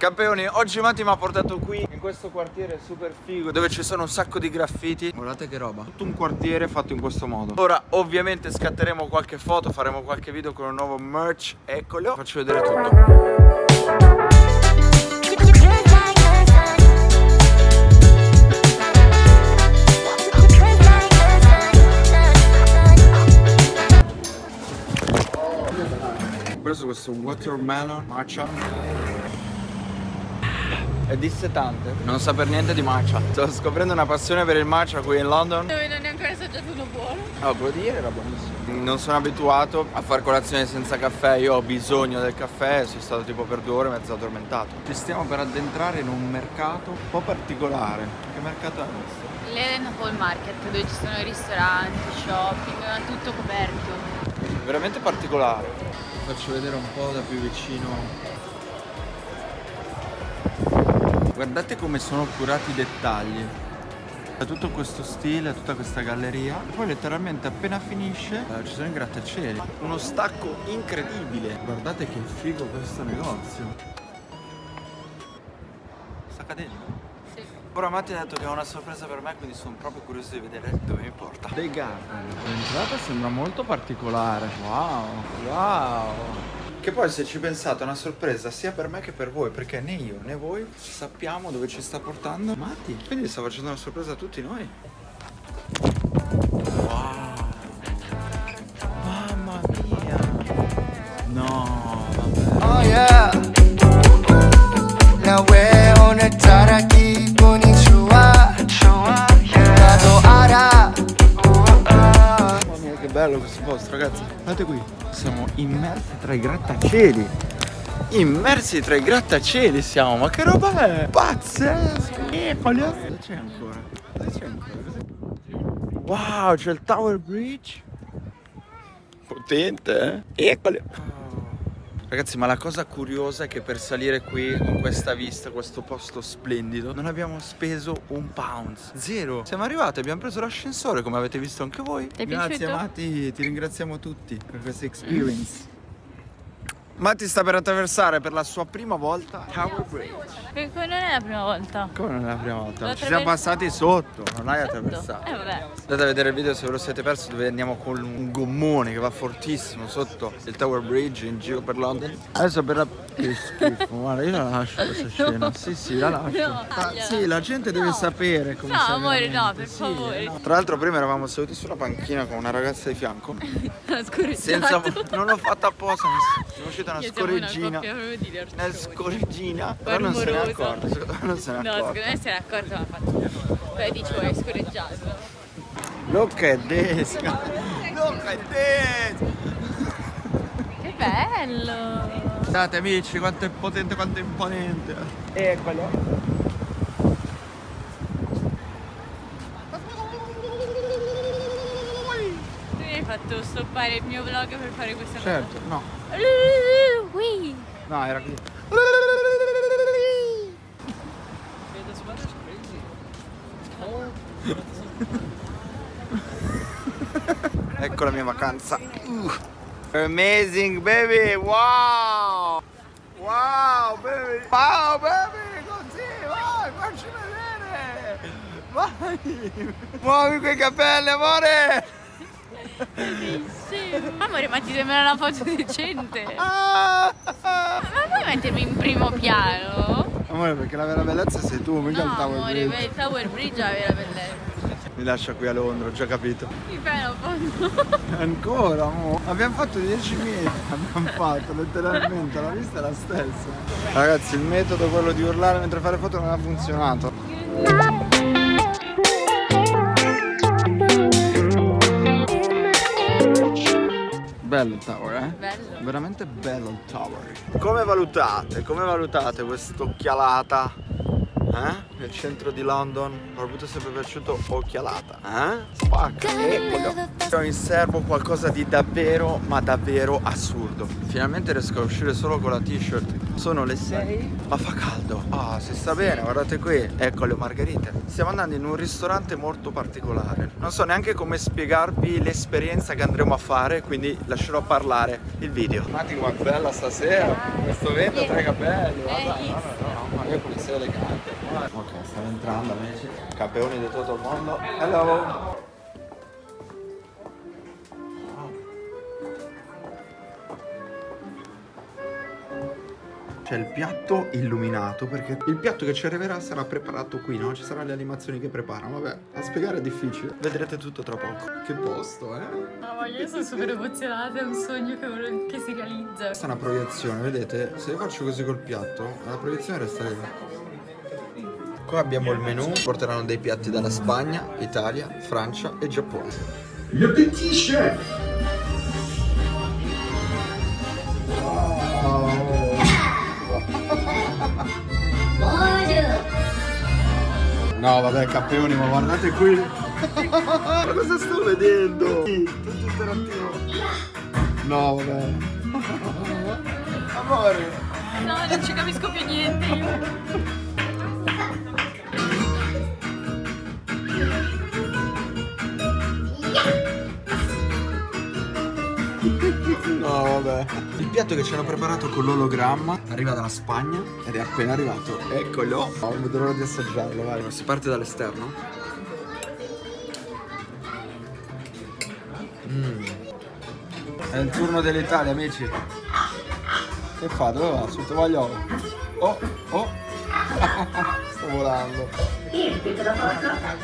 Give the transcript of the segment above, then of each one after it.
Campioni, oggi Matti mi ha portato qui in questo quartiere super figo dove ci sono un sacco di graffiti. Guardate che roba. Tutto un quartiere fatto in questo modo. Ora ovviamente scatteremo qualche foto, faremo qualche video con un nuovo merch. Eccolo. Faccio vedere tutto. Ho preso questo watermelon matcha è dissetante non sa per niente di matcha sto scoprendo una passione per il matcha qui in London Dove non ne ho ancora assaggiato uno buono. Oh, quello di ieri era buonissimo. Non sono abituato a fare colazione senza caffè, io ho bisogno del caffè, sono stato tipo per due ore mezzo addormentato. Ci stiamo per addentrare in un mercato un po' particolare. Che mercato è questo? L'Eden Hall Market dove ci sono i ristoranti, shopping, tutto coperto. Veramente particolare. Faccio vedere un po' da più vicino. Guardate come sono curati i dettagli. È tutto questo stile, tutta questa galleria. E poi letteralmente appena finisce eh, ci sono i grattacieli. Uno stacco incredibile. Guardate che figo questo negozio. Sta cadendo? Sì. Ora Matti ha detto che ha una sorpresa per me, quindi sono proprio curioso di vedere dove mi porta. Dei Garden. L'entrata sembra molto particolare. Wow, wow. Che poi se ci pensate è una sorpresa sia per me che per voi, perché né io né voi sappiamo dove ci sta portando Matti. Quindi sta facendo una sorpresa a tutti noi. Wow. Mamma mia. No, vabbè. Immersi tra i grattacieli Immersi tra i grattacieli siamo Ma che roba è? Pazzesco Eccoli Cosa c'è ancora? Cosa c'è ancora? Wow c'è il Tower Bridge Potente eh? Eccoli Ragazzi, ma la cosa curiosa è che per salire qui con questa vista, questo posto splendido, non abbiamo speso un pound. Zero. Siamo arrivati, abbiamo preso l'ascensore, come avete visto anche voi. Ti è Grazie piaciuto? Matti, ti ringraziamo tutti per questa experience. Matti sta per attraversare per la sua prima volta Tower Bridge. Perché non è la prima volta. Come non è la prima volta? Ci siamo passati sotto, non hai attraversato. Eh vabbè. Andate a vedere il video se ve lo siete perso dove andiamo con un gommone che va fortissimo sotto il Tower Bridge in giro per London. Adesso per la... Che schifo, guarda io la lascio questa scena. Sì sì, la lascio. No, Ah, sì, la gente deve No. sapere come No, amore, no, per Sì, favore. no. Tra l'altro prima eravamo seduti sulla panchina con una ragazza di fianco. Senza... Non l'ho fatta apposta, sono uscita una Io siamo una scorreggina. Nel ortoni. scorreggina. Però non se ne è Rumorosa. accorto. Non se ne è No, accorto. secondo me se n'è accorto ma ha fatto. Poi dici hai scorreggiato. Look at this. Look at this. Che bello! Guardate amici quanto è potente, quanto è imponente. Eccolo. Tu mi hai fatto stoppare il mio vlog per fare questa Certo, no. Qui. No, era così. ecco la mia vacanza. Uh. Amazing baby, wow! Wow baby! Wow baby! Così, vai, facci vedere! Vai! Muovi quei capelli, amore! Amore, ma ti sembra una foto decente. Ah! Ma puoi mettermi in primo piano? Amore, perché la vera bellezza sei tu, mica No, il Tower amore, Bridge. il Tower Bridge è la vera bellezza. Mi lascia qui a Londra, ho già capito. Mi fai una foto? Ancora, mo. Abbiamo fatto 10 metri, abbiamo fatto letteralmente, la vista è la stessa. Ragazzi, il metodo quello di urlare mentre fare foto non ha funzionato. Bello il tower, eh? Bello. Veramente bello il tower. Come valutate? Come valutate quest'occhialata? Eh? Nel centro di London? Mi è sempre piaciuto occhialata. Eh? Spacca. Eccolo. Ho in serbo qualcosa di davvero, ma davvero assurdo. Finalmente riesco a uscire solo con la t-shirt. Sono le 6, ma fa caldo. Ah, si sta bene, guardate qui. Ecco le margherite. Stiamo andando in un ristorante molto particolare. Non so neanche come spiegarvi l'esperienza che andremo a fare, quindi lascerò parlare il video. Matti, guarda bella stasera. Questo vento tra i capelli. Guarda, guarda, guarda. Io come sei elegante. Ok, stanno entrando amici. Campioni di tutto il mondo. Hello. C'è il piatto illuminato perché il piatto che ci arriverà sarà preparato qui, no? Ci saranno le animazioni che preparano. Vabbè, a spiegare è difficile. Vedrete tutto tra poco. Che posto, eh? No, io sono super emozionata, è un sogno che, che si realizza. Questa è una proiezione, vedete? Se io faccio così col piatto, la proiezione resta lì. Qua abbiamo il menù, porteranno dei piatti dalla Spagna, Italia, Francia e Giappone. Le petit chef. No, vabbè, campioni, ma guardate qui. ma cosa sto vedendo? Tutto interattivo. No, vabbè. Amore. No, non ci capisco più niente io. Il piatto che ci hanno preparato con l'ologramma arriva dalla Spagna ed è appena arrivato. Eccolo. Oh, non vedo l'ora di assaggiarlo, vai. Si parte dall'esterno. Mm. È il turno dell'Italia, amici. Che fa? Dove va? Sul tovagliolo. Oh, oh. Volando.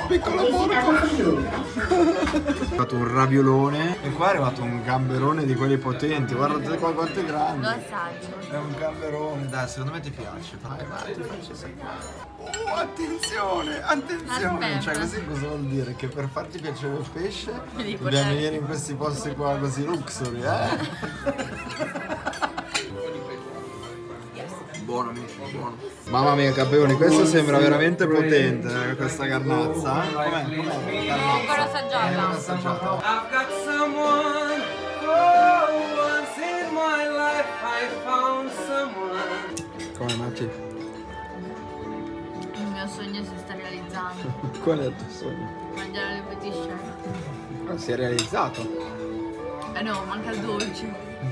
Piccolo porco. È arrivato un raviolone e qua è arrivato un gamberone di quelli potenti. Guardate qua quanto è grande. Lo assaggio. È un gamberone, dai, secondo me ti piace. Vai, vai, ti faccio sapere. Oh, attenzione, attenzione. Aspetta. Cioè, così cosa vuol dire? Che per farti piacere il pesce dobbiamo portare- venire in questi posti qua così luxury, eh? Buono amici, buono. Mamma mia campioni, questo sembra veramente potente, eh, questa carnazza. eh. Com'è? Com'è? Devo ancora assaggiarla. Assaggiata. I've got someone, for once in my life I found someone. Come Matti? Il mio sogno si sta realizzando. Qual è il tuo sogno? Mangiare le petit chef. Ah, si è realizzato. Eh no, manca il dolce. È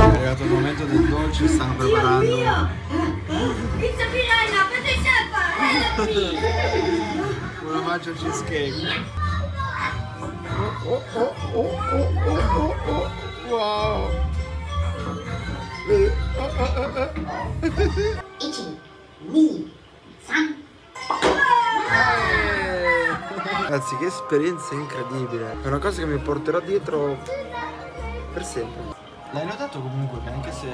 arrivato il momento del dolce, stanno preparando. Pizza piranha, pizza chef, Una maggio cheesecake. Oh, oh, oh, oh, oh, oh, oh, oh. Wow. Oh, oh, oh, oh. 1、2、3。Ragazzi, che esperienza incredibile. È una cosa che mi porterò dietro per sempre. L'hai notato comunque che anche se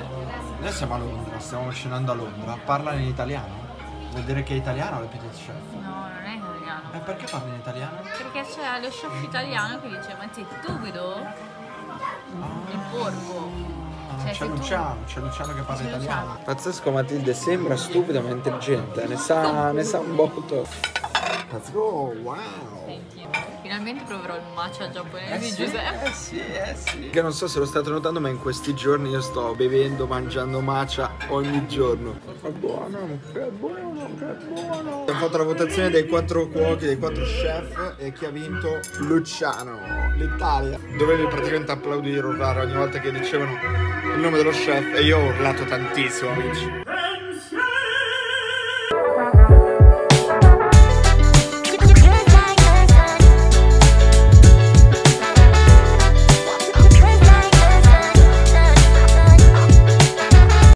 noi siamo a Londra, stiamo scendendo a Londra, parlano in italiano? Vuol dire che è italiano le Petit Chef? No, non è italiano. E perché parla in italiano? Perché c'è lo chef italiano che dice, ma sei stupido? Il porco. Ah, Cioè, c'è Luciano, c'è Luciano che parla italiano. Luciano. Pazzesco Matilde, sembra stupido ma intelligente, ne sa, ne sa un botto. Let's go, wow. Senti, Finalmente proverò il matcha giapponese di sì, Giuseppe. eh sì, eh sì. Che non so se lo state notando, ma in questi giorni io sto bevendo, mangiando matcha ogni giorno. È buono, che buono, che buono. Abbiamo fatto la votazione dei quattro cuochi, dei quattro chef e chi ha vinto? Luciano, l'Italia. Dovevi praticamente applaudire, urlare ogni volta che dicevano il nome dello chef e io ho urlato tantissimo, amici.